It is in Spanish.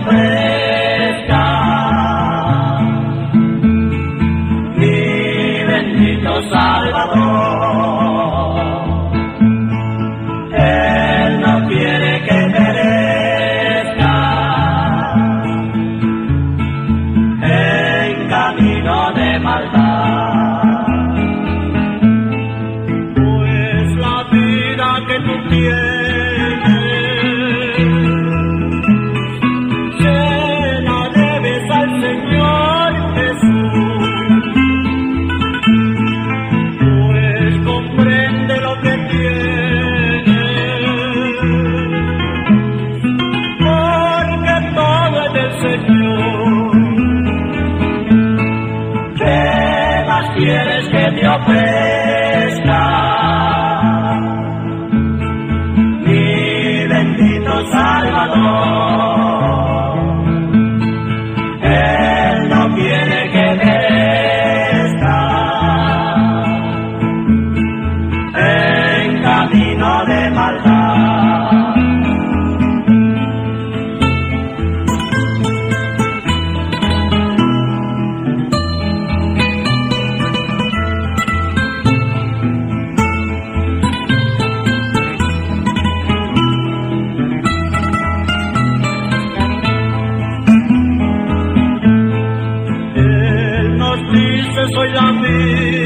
fresca. Mi bendito Salvador, Él no quiere que merezca en camino de maldad. Pues la vida que tú tienes. se te ofrezca. Mi bendito Salvador. soy la misma.